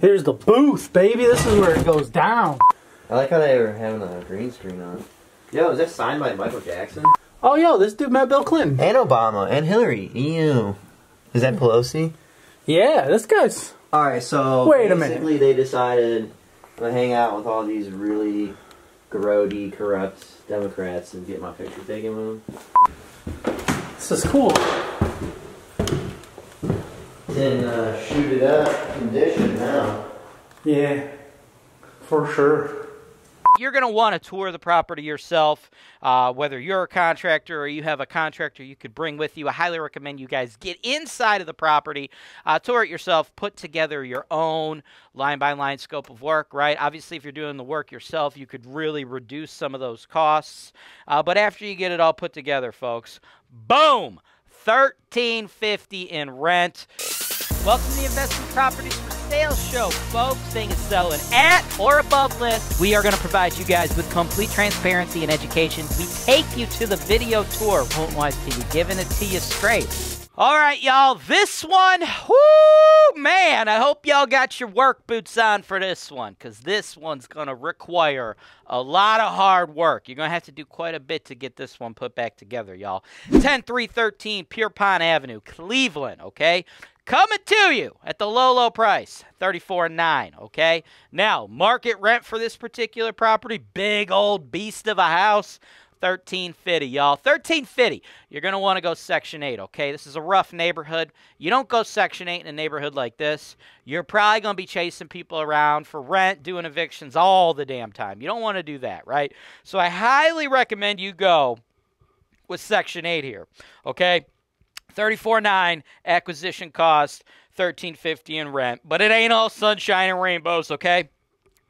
Here's the booth, baby. This is where it goes down. I like how they were having a green screen on. Yo, is that signed by Michael Jackson? Oh, yo, this dude met Bill Clinton. And Obama and Hillary. Ew. Is that Pelosi? Yeah, this guy's. All right, so Wait a minute. basically they decided to hang out with all these really grody, corrupt Democrats and get my picture taken with them. This is cool. Then uh, shoot it up condition now. Yeah, for sure. You're going to want to tour the property yourself, uh, whether you're a contractor or you have a contractor you could bring with you. I highly recommend you guys get inside of the property, uh, tour it yourself, put together your own line by line scope of work, right? Obviously, if you're doing the work yourself, you could really reduce some of those costs. Uh, but after you get it all put together, folks, boom! 1350 in rent. Welcome to the Investment Properties for Sale Show, folks. Thing is selling at or above list. We are going to provide you guys with complete transparency and education. We take you to the video tour. Holton Wise TV giving it to you straight. All right, y'all. This one, whoo, man. I hope y'all got your work boots on for this one because this one's going to require a lot of hard work. You're going to have to do quite a bit to get this one put back together, y'all. 10313 Pierpont Avenue, Cleveland, okay? Coming to you at the low, low price, $34.9, okay? Now, market rent for this particular property, big old beast of a house, 1350 y'all. 1350 you're going to want to go section 8 okay? This is a rough neighborhood. You don't go section 8 in a neighborhood like this. You're probably going to be chasing people around for rent doing evictions all the damn time. You don't want to do that right? So i highly recommend you go with section 8 here okay 34.9 acquisition cost 1350 in rent but it ain't all sunshine and rainbows okay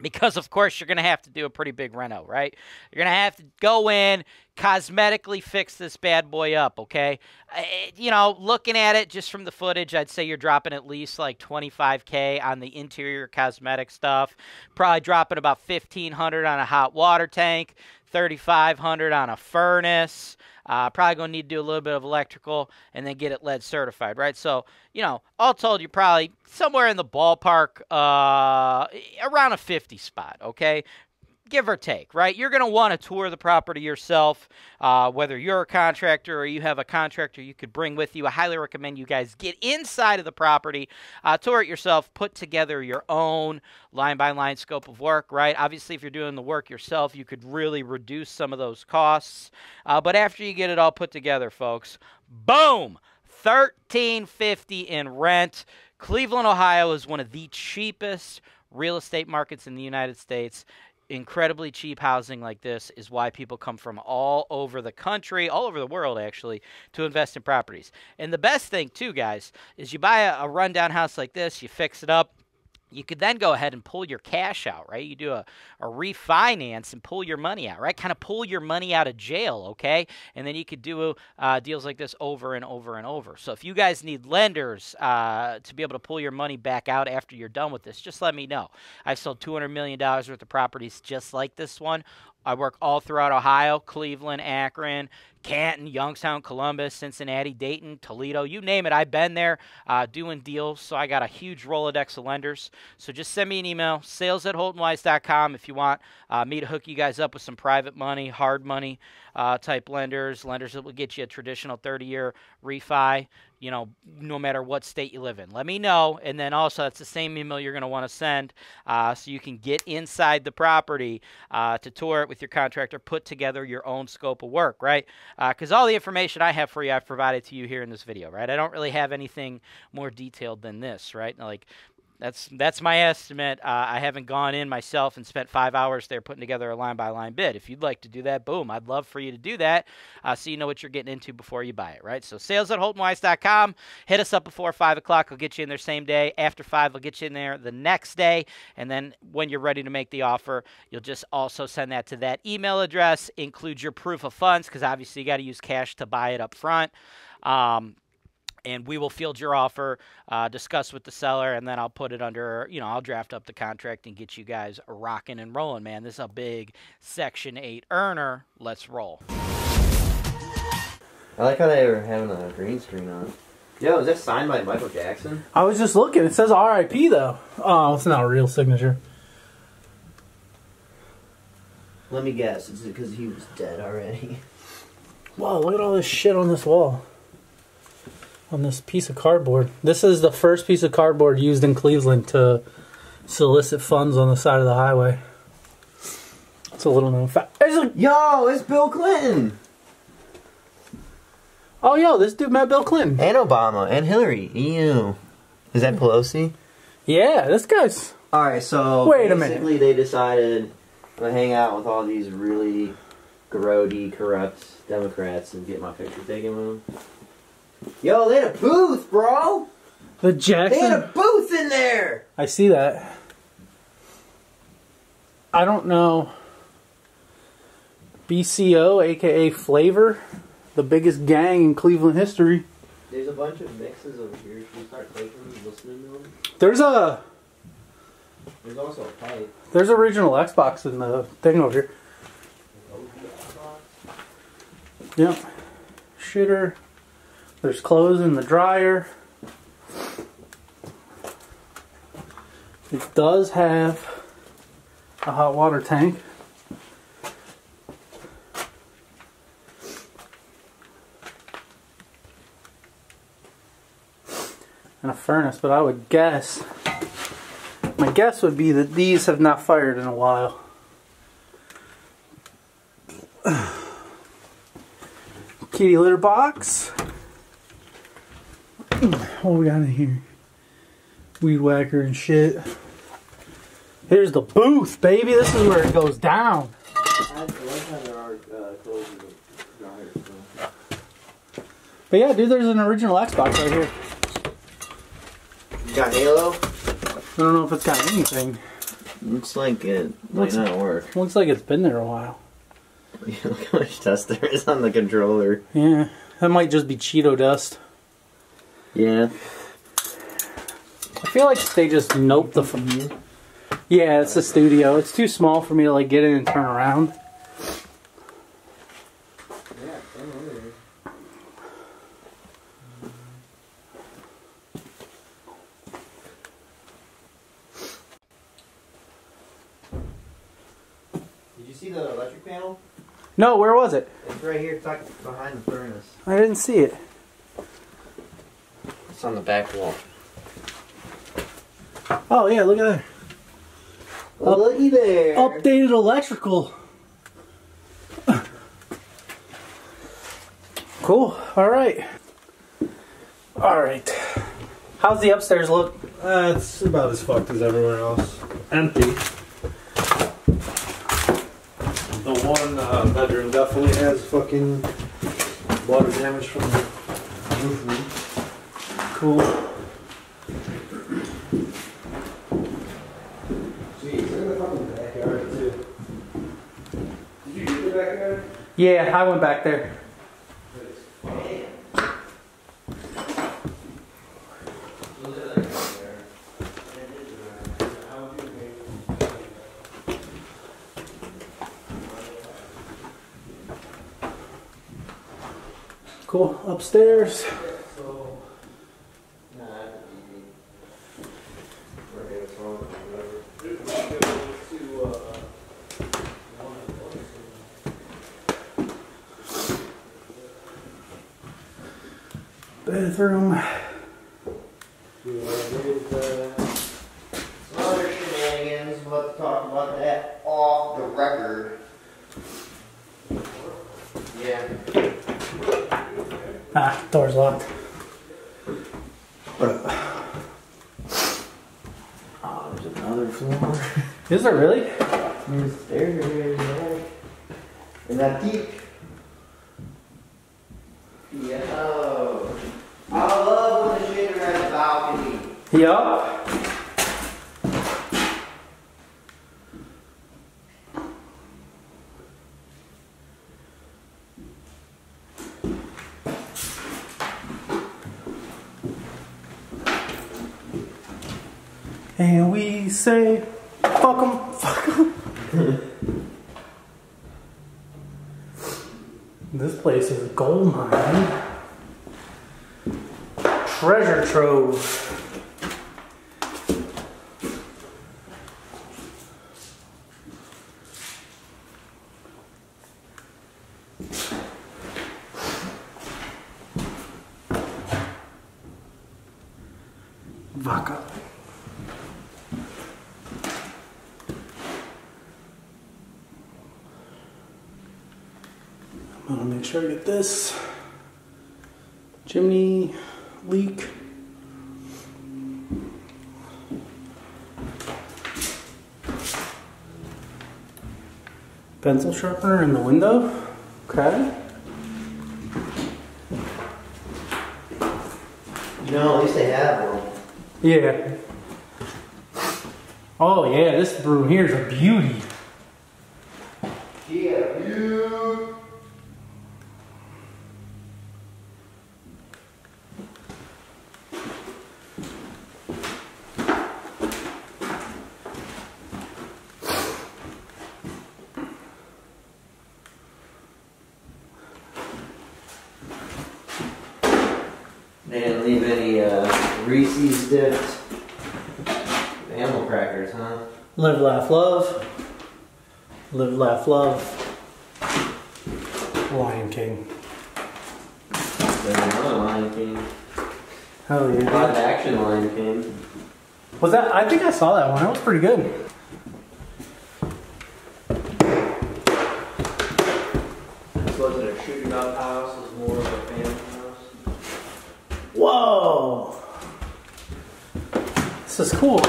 because of course you're going to have to do a pretty big reno, right? You're going to have to go in, cosmetically fix this bad boy up, okay? Uh, you know, looking at it just from the footage, I'd say you're dropping at least like 25k on the interior cosmetic stuff. Probably dropping about 1500 on a hot water tank, 3500 on a furnace. Uh, probably going to need to do a little bit of electrical and then get it lead certified, right? So, you know, all told, you're probably somewhere in the ballpark uh, around a 50 spot, okay? Give or take, right? You're going to want to tour the property yourself, uh, whether you're a contractor or you have a contractor you could bring with you. I highly recommend you guys get inside of the property, uh, tour it yourself, put together your own line by line scope of work, right? Obviously, if you're doing the work yourself, you could really reduce some of those costs. Uh, but after you get it all put together, folks, boom! 1350 in rent. Cleveland, Ohio is one of the cheapest real estate markets in the United States incredibly cheap housing like this is why people come from all over the country, all over the world actually, to invest in properties. And the best thing too, guys, is you buy a, a rundown house like this, you fix it up, you could then go ahead and pull your cash out, right? You do a, a refinance and pull your money out, right? Kind of pull your money out of jail, okay? And then you could do uh, deals like this over and over and over. So if you guys need lenders uh, to be able to pull your money back out after you're done with this, just let me know. I've sold $200 million worth of properties just like this one. I work all throughout Ohio, Cleveland, Akron, Canton, Youngstown, Columbus, Cincinnati, Dayton, Toledo, you name it. I've been there uh, doing deals, so I got a huge Rolodex of lenders. So just send me an email, sales at HoltonWise.com if you want uh, me to hook you guys up with some private money, hard money uh, type lenders, lenders that will get you a traditional 30 year refi you know, no matter what state you live in. Let me know. And then also, that's the same email you're going to want to send uh, so you can get inside the property uh, to tour it with your contractor, put together your own scope of work, right? Because uh, all the information I have for you, I've provided to you here in this video, right? I don't really have anything more detailed than this, right? Like, that's that's my estimate. Uh, I haven't gone in myself and spent five hours there putting together a line by line bid. If you'd like to do that, boom, I'd love for you to do that uh, so you know what you're getting into before you buy it, right? So sales at HoltonWise.com. Hit us up before 5 o'clock. I'll get you in there same day. After 5, I'll get you in there the next day. And then when you're ready to make the offer, you'll just also send that to that email address. Include your proof of funds because obviously you got to use cash to buy it up front. Um, and we will field your offer, uh, discuss with the seller, and then I'll put it under, you know, I'll draft up the contract and get you guys rocking and rolling, man. This is a big Section 8 earner. Let's roll. I like how they were having a green screen on. Yo, is that signed by Michael Jackson? I was just looking. It says R.I.P. though. Oh, it's not a real signature. Let me guess. It's because he was dead already. Wow, look at all this shit on this wall. On this piece of cardboard. This is the first piece of cardboard used in Cleveland to solicit funds on the side of the highway. It's a little known fact. Yo, it's Bill Clinton Oh, yo, this dude met Bill Clinton. and Obama and Hillary. Ew. Is that Pelosi? Yeah, this guy's. All right, so Wait a minute. basically they decided gonna hang out with all these really grody, corrupt Democrats and get my picture taken with them. Yo, they had a booth, bro. The Jackson. They had a booth in there. I see that. I don't know. BCO, aka Flavor, the biggest gang in Cleveland history. There's a bunch of mixes over here. Should we start taking them, listening to them? There's a There's also a pipe. there's original Xbox in the thing over here. Yep. Shitter. There's clothes in the dryer. It does have a hot water tank. And a furnace, but I would guess my guess would be that these have not fired in a while. Kitty litter box. What we got in here? Weed whacker and shit. Here's the booth, baby. This is where it goes down. I like how there are clothes in the dryer. But yeah, dude, there's an original Xbox right here. You got Halo? I don't know if it's got anything. Looks like it Looks- might not work. Looks like it's been there a while. Look how much dust there is on the controller. Yeah, that might just be Cheeto dust. Yeah. I feel like they just nope the. F- yeah, it's the studio. It's too small for me to like get in and turn around. Did you see the electric panel? No, where was it? It's right here, tucked behind the furnace. I didn't see it. It's on the back wall. Oh yeah, look at that. Up- looky there. Updated electrical. cool. All right. All right. How's the upstairs look? Uh, it's about as fucked as everywhere else. Empty. The one uh, bedroom definitely has fucking water damage from the roof leak. Cool. Jeez, look at the fucking backyard too. Did you get the backyard? Yeah, I went back there. Cool. Upstairs. Bathroom. Some other shenanigans. We'll have to talk about that off the record. Yeah. Ah, door's locked. Oh, there's another floor. Is there really? There's stairs right here in the back. And that deep. Yo. I love when the shit are at the balcony. Yup. And we say, fuck 'em, fuck 'em. this place is a gold mine. treasure trove. Vodka. I'm gonna make sure I get this chimney leak. Pencil sharpener in the window. Okay. You know, at least they have one. Yeah. Oh yeah, this broom here is a beauty. They didn't leave any uh, Reese's dipped animal crackers, huh? Live, laugh, love. Live, laugh, love. Lion King. There's another Lion King. Hell Live action Lion King. Was that? I think I saw that one. That was pretty good. This wasn't a shooting up house, it was more of a family house. Whoa! This is cool.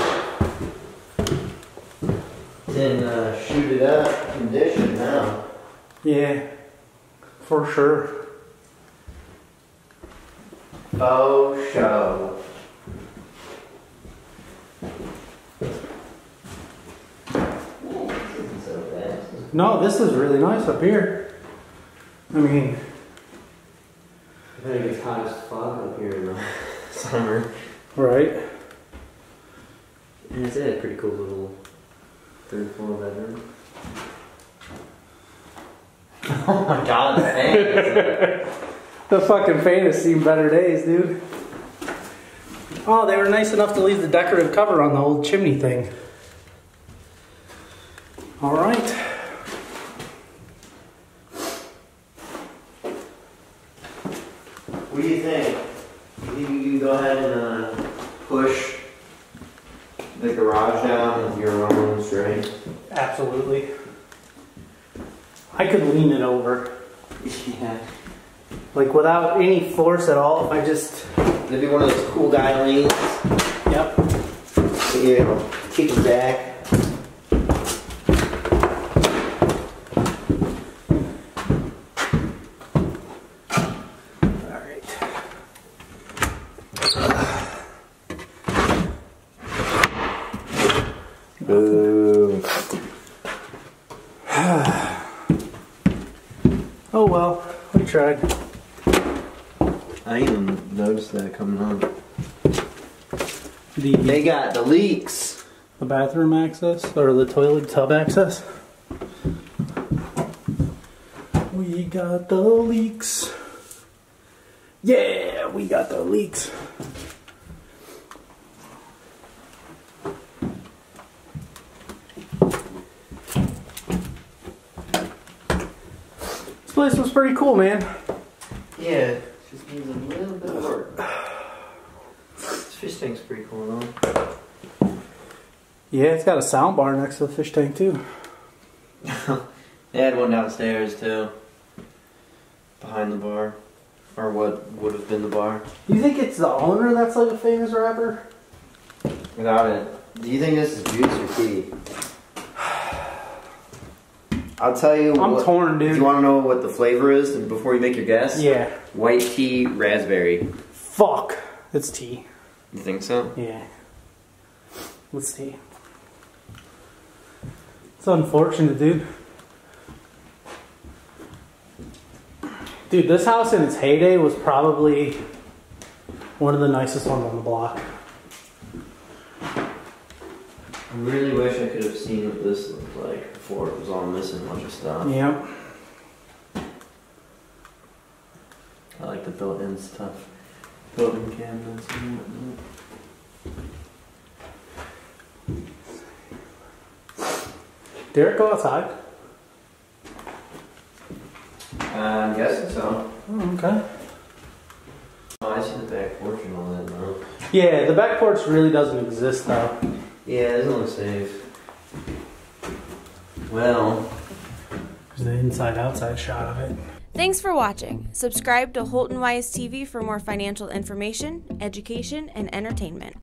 It's in uh, shoot it up condition now. Yeah, for sure. Faux show. This isn't so fast. No, this is really nice up here. I mean, I think it's hot as fuck up here in the summer. right? And it's a pretty cool little third floor bedroom. Oh my god, the fan. The fucking fan has seen better days, dude. Oh, they were nice enough to leave the decorative cover on the old chimney thing. All right. What do you think? You think you can go ahead and uh, push the garage down with your own strength? Absolutely. I could lean it over. Yeah. Like without any force at all, if I just. Maybe one of those cool guy leans. Yep. So able to kick it back. Well, we tried. I didn't even noticed that coming on. The, They got the leaks. the bathroom access, or the toilet tub access. We got the leaks. Yeah, we got the leaks. This place was pretty cool, man. Yeah, just needs a little bit of work. This fish tank's pretty cool though. Yeah, it's got a sound bar next to the fish tank too. They had one downstairs too. Behind the bar. Or what would have been the bar. You think it's the owner that's like a famous rapper? Without it. Do you think this is juice or tea? I'll tell you I'm what, torn, Do dude. you want to know what the flavor is before you make your guess? Yeah. White tea, raspberry. Fuck. It's tea. You think so? Yeah. Let's see. It's unfortunate, dude. Dude, this house in its heyday was probably one of the nicest ones on the block. I really wish I could have seen what this looked like before it was all missing a bunch of stuff. Yep. I like the built-in stuff. building cabinets and whatnot. Derek, go outside. I'm guessing so. Oh, okay. Oh, I see the back porch and all that now. Yeah, the back porch really doesn't exist though. Yeah, it doesn't look safe. Well, There's the inside outside shot of it. Thanks for watching. Subscribe to Holton Wise TV for more financial information, education, and entertainment.